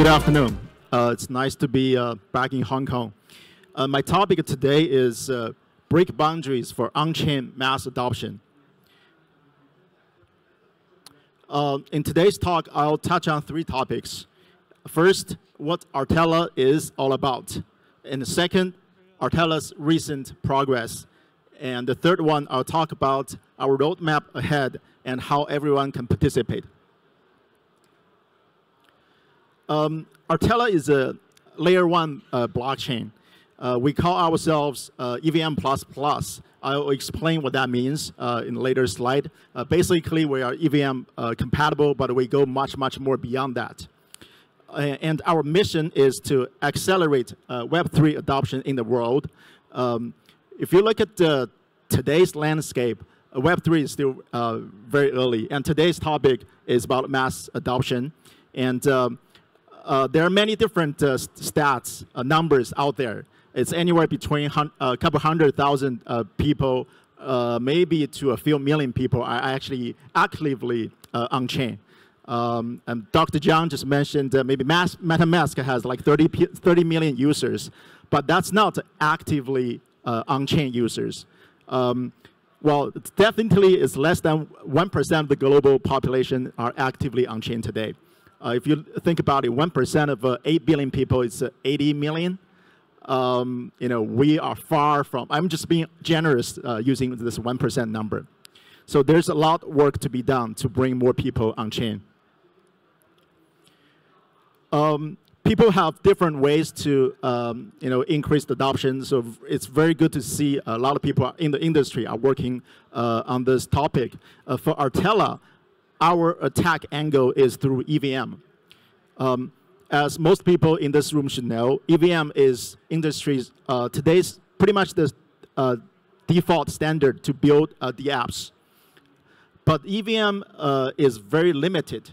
Good afternoon. Uh, it's nice to be uh, back in Hong Kong. Uh, my topic today is uh, break boundaries for on-chain mass adoption. Uh, in today's talk, I'll touch on three topics. First, what Artela is all about. And the second, Artela's recent progress. And the third one, I'll talk about our roadmap ahead and how everyone can participate. Um, Artela is a layer one uh, blockchain. Uh, we call ourselves uh, EVM++. I'll explain what that means uh, in a later slide. Uh, basically, we are EVM uh, compatible, but we go much, much more beyond that. and our mission is to accelerate Web3 adoption in the world. Um, if you look at today's landscape, Web3 is still very early, and today's topic is about mass adoption. And um, uh, there are many different uh, stats, uh, numbers out there. It's anywhere between a couple hundred thousand people, maybe to a few million people are actually actively on-chain. Um, and Dr. John just mentioned uh, maybe Mass, MetaMask has like 30, 30 million users, but that's not actively uh, on-chain users. Um, well, definitely it's less than 1% of the global population are actively on-chain today. Uh, if you think about it, 1% of uh, 8 billion people is uh, 80 million. Um, you know, we are far from, I'm just being generous using this 1% number. So there's a lot of work to be done to bring more people on chain. Um, people have different ways to um, you know increase the adoption. So it's very good to see a lot of people in the industry are working uh, on this topic. Uh, for Artela, our attack angle is through EVM. Um, as most people in this room should know, EVM is industry's uh, today's pretty much the uh, default standard to build uh, the apps. But EVM uh, is very limited.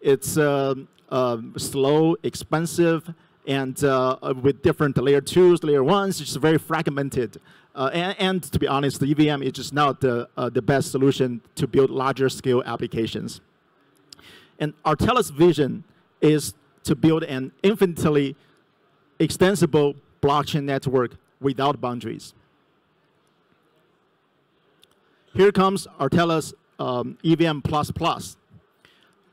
It's um, um, slow, expensive, and uh, with different layer twos, layer ones, it's very fragmented. Uh, and, and, to be honest, the EVM is just not the, uh, the best solution to build larger scale applications. And Artela's vision is to build an infinitely extensible blockchain network without boundaries. Here comes Artela's um, EVM++.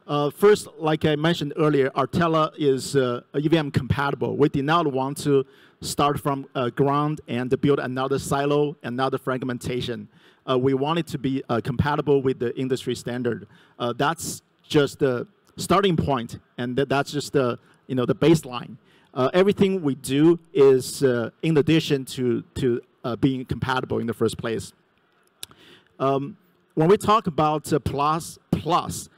Uh, first, like I mentioned earlier, Artela is uh, EVM compatible. We did not want to start from uh, ground and build another silo, another fragmentation. Uh, we it to be uh, compatible with the industry standard. Uh, that's just the starting point, and that, that's just the, you know, the baseline. everything we do is in addition to, to being compatible in the first place. Um, when we talk about plus, plus,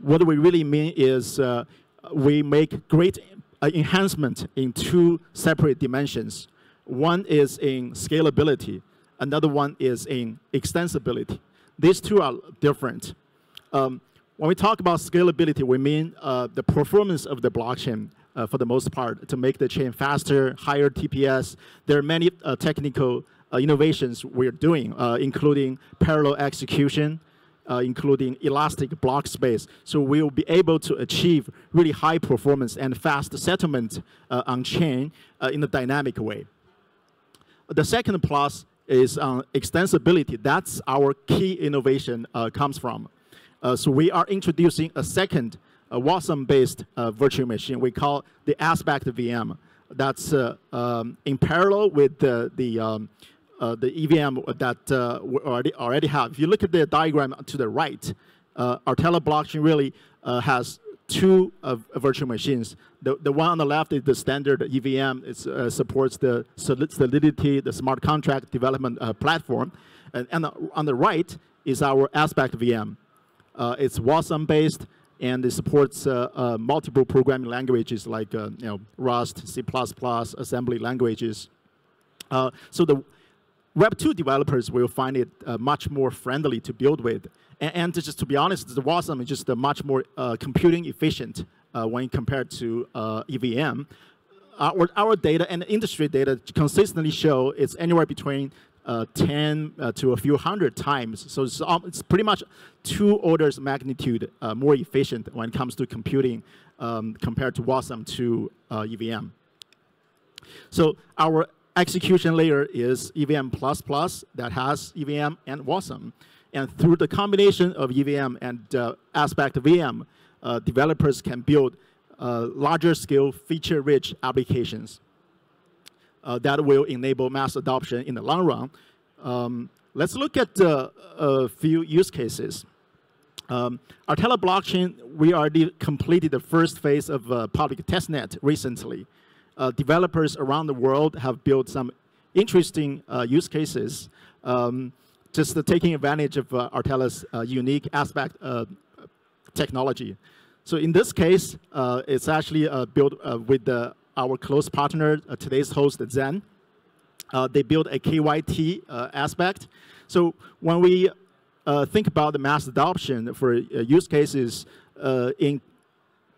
what we really mean is uh, we make great uh, enhancement in two separate dimensions. One is in scalability, another one is in extensibility. These two are different. Um, when we talk about scalability, we mean uh, the performance of the blockchain uh, for the most part to make the chain faster, higher TPS. There are many uh, technical uh, innovations we're doing, uh, including parallel execution, uh, including elastic block space. So we will be able to achieve really high performance and fast settlement uh, on chain uh, in a dynamic way. The second plus is uh, extensibility. That's our key innovation uh, comes from. Uh, so we are introducing a second Wasm-based virtual machine. We call the Aspect VM. That's um, in parallel with the, the um, uh, the EVM that uh, we already, already have. If you look at the diagram to the right, uh, Artela blockchain really uh, has two virtual machines. The, the one on the left is the standard EVM. It uh, supports the Solidity, the smart contract development uh, platform. And, and, on the right is our Aspect VM. it's Wasm-based, and it supports multiple programming languages like you know, Rust, C++, assembly languages. so the Web2 developers will find it uh, much more friendly to build with. And, and just to be honest, the Wasm is just much more uh, computing efficient uh, when compared to uh, EVM. Our, our data and industry data consistently show it's anywhere between uh, 10 uh, to a few hundred times. So it's, um, it's pretty much two orders magnitude more efficient when it comes to computing um, compared to WASM to EVM. So our execution layer is EVM++ that has EVM and WASM. And through the combination of EVM and uh, Aspect VM, uh, developers can build larger scale feature-rich applications uh, that will enable mass adoption in the long run. Um, let's look at uh, a few use cases. Um, Artela blockchain, we already completed the first phase of uh, public testnet recently. Uh, developers around the world have built some interesting uh, use cases, um, just taking advantage of uh, Artela's uh, unique aspect technology. So in this case, it's actually built with the our close partner, uh, today's host, Zen. Uh, they built a KYT uh, aspect. So when we uh, think about the mass adoption for uh, use cases uh, in,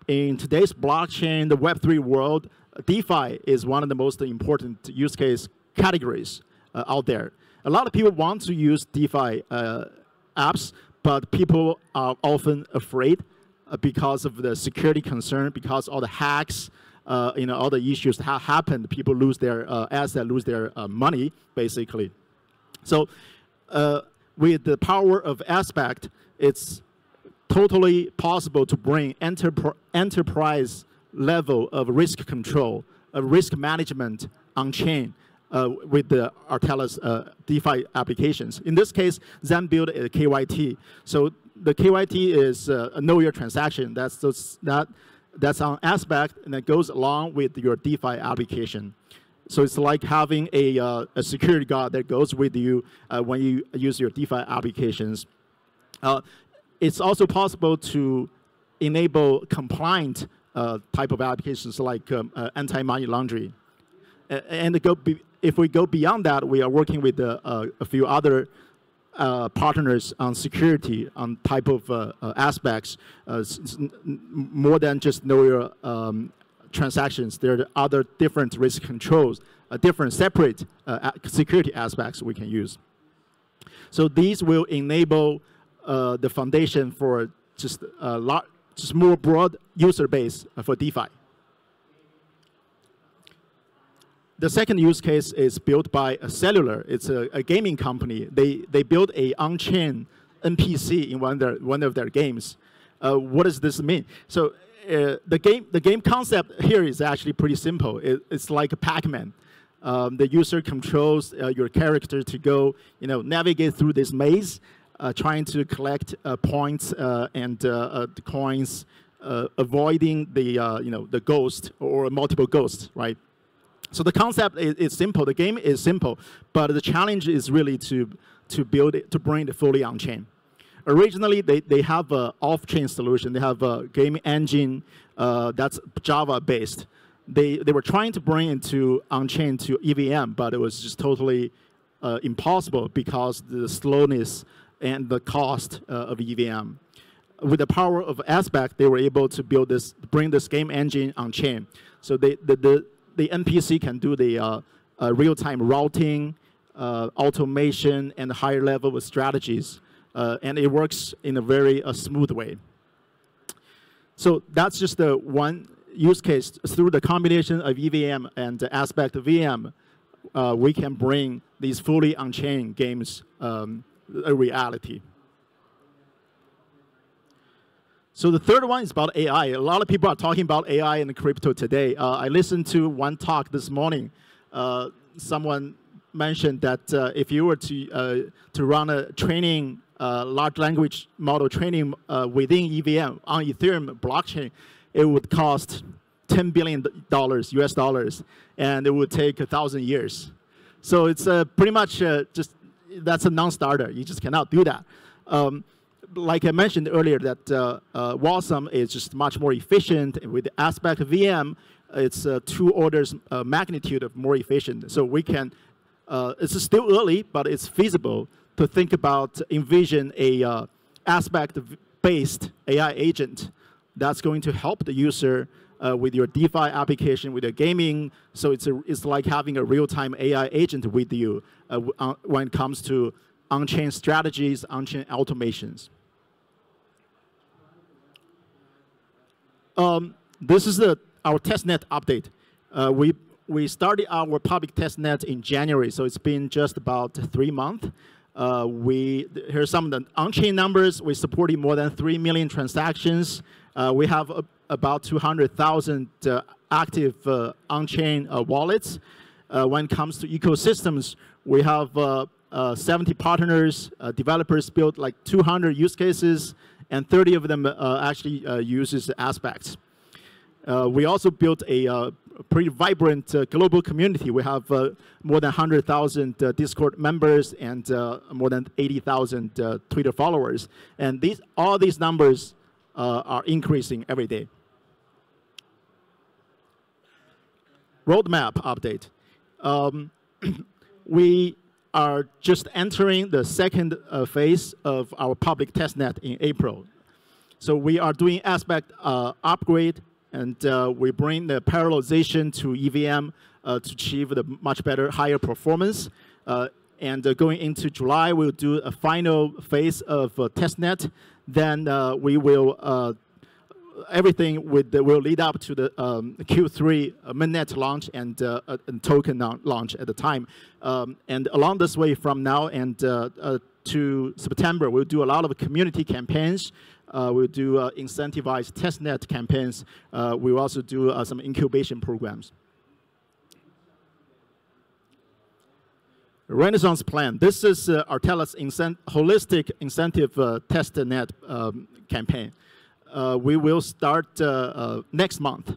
in today's blockchain, the Web3 world, DeFi is one of the most important use case categories out there. A lot of people want to use DeFi apps, but people are often afraid because of the security concern, because all the hacks, uh, you know, all the issues that have happened, people lose their uh, lose their uh, money, basically. So uh, with the power of Aspect, it's totally possible to bring enterpr enterprise level of risk control, of risk management on chain uh, with the Artela's uh, DeFi applications. In this case, Zen built a KYT. So the KYT is uh, a know your transaction. That's that that's on aspect and that goes along with your DeFi application. So it's like having a, uh, a security guard that goes with you uh, when you use your DeFi applications. Uh, it's also possible to enable compliant uh, type of applications like um, uh, anti-money laundering. and go if we go beyond that, we are working with uh, a few other uh, partners on security, on type of uh, uh, aspects, uh, more than just know your um, transactions. There are other different risk controls, uh, different separate uh, security aspects we can use. So these will enable the foundation for just a lot, just more broad user base for DeFi. The second use case is built by a cellular. It's a, a gaming company. They, they built a on-chain NPC in one of their, one of their games. Uh, what does this mean? So uh, the, game, the game concept here is actually pretty simple. It, it's like Pac-Man. Um, the user controls uh, your character to go, you know, navigate through this maze, uh, trying to collect uh, points uh, and coins, avoiding the, you know, the ghost or multiple ghosts, right? So the concept is, is, simple. The game is simple, but the challenge is really to, to build it, to bring it fully on-chain. Originally, they, they have an off-chain solution. They have a game engine uh, that's Java-based. They, they were trying to bring it to on-chain to EVM, but it was just totally uh, impossible because the slowness and the cost uh, of EVM. With the power of Aspect, they were able to build this, bring this game engine on-chain. So they, the, the the NPC can do the uh, uh, real-time routing, uh, automation, and higher level of strategies. Uh, and it works in a very uh, smooth way. So that's just the one use case. Through the combination of EVM and Aspect VM, we can bring these fully on-chain games um, a reality. So the third one is about AI. A lot of people are talking about AI and crypto today. Uh, I listened to one talk this morning. Uh, someone mentioned that uh, if you were to, uh, to run a training, uh, large language model training uh, within EVM on Ethereum blockchain, it would cost $10 billion US dollars, and it would take a thousand years. So it's pretty much just, that's a non-starter. You just cannot do that. Um, like I mentioned earlier, that uh, uh, WASM is just much more efficient. With the Aspect VM, it's uh, two orders uh, magnitude of more efficient. So we can, uh, it's still early, but it's feasible to think about, envision a uh, Aspect-based AI agent that's going to help the user uh, with your DeFi application, with your gaming. So it's, a, it's like having a real-time AI agent with you uh, uh, when it comes to on-chain strategies, on-chain automations. Um, this is the, our testnet update. Uh, we, we started our public testnet in January, so it's been just about three months. Uh, we, here's some of the on-chain numbers. We supported more than 3 million transactions. Uh, we have about 200,000 uh, active uh, on-chain uh, wallets. When it comes to ecosystems, we have 70 partners, developers built like 200 use cases, and 30 of them actually uses aspects. we also built a pretty vibrant uh, global community. We have uh, more than 100,000 uh, Discord members and more than 80,000 Twitter followers. And these, all these numbers are increasing every day. Roadmap update. Um, we are just entering the second uh, phase of our public testnet in April. So we are doing aspect uh, upgrade and uh, we bring the parallelization to EVM uh, to achieve the much better, higher performance. Uh, and uh, going into July, we'll do a final phase of testnet. Then we will everything with the, will lead up to the um, Q3 uh, mainnet launch and, uh, and, token launch at the time. Um, and along this way from now and uh, to September, we'll do a lot of community campaigns uh, we'll do uh, incentivized testnet campaigns. Uh, we'll also do uh, some incubation programs. Renaissance plan. This is uh, Artela's incent holistic incentive uh, testnet um, campaign. We will start next month.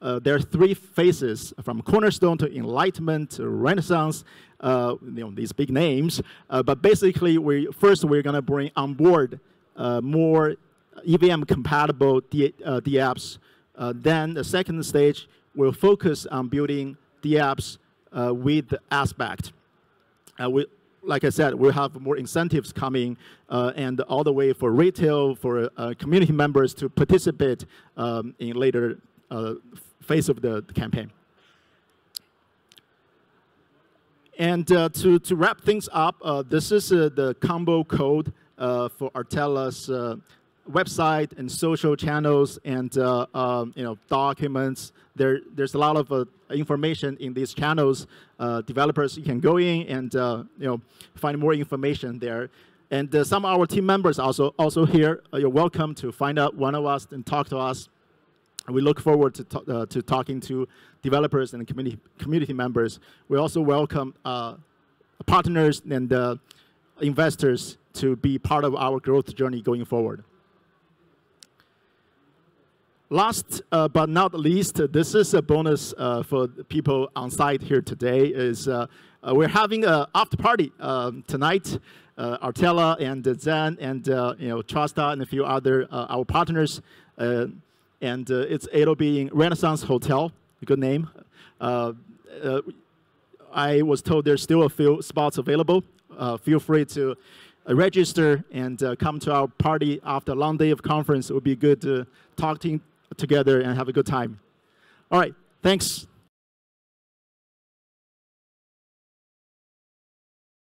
there are three phases from Cornerstone to Enlightenment to Renaissance. you know these big names, but basically, we first we're going to bring on board more EVM compatible D, uh. Uh, then the second stage will focus on building DApps uh, with Aspect. Uh, we, like I said, we'll have more incentives coming uh, and all the way for retail, for uh, community members to participate um, in later phase of the, the campaign. And uh, to, to wrap things up, uh, this is uh, the combo code for Artela's website and social channels and uh, um, you know documents. There, there's a lot of uh, information in these channels. Uh, developers you can go in and uh, you know find more information there. And uh, some of our team members also also here. Uh, you're welcome to find out one of us and talk to us. We look forward to to, to talking to developers and community community members. We also welcome partners and investors to be part of our growth journey going forward. Last uh, but not least, this is a bonus uh, for people on site here today. Is uh, uh we're having an after party um, tonight. Uh, Artela and Zen and uh, you know Trasta and a few other our partners, and it's it'll be in Renaissance Hotel. Good name. I was told there's still a few spots available. feel free to register and come to our party after a long day of conference. It would be good to talk to together and have a good time. All right, thanks.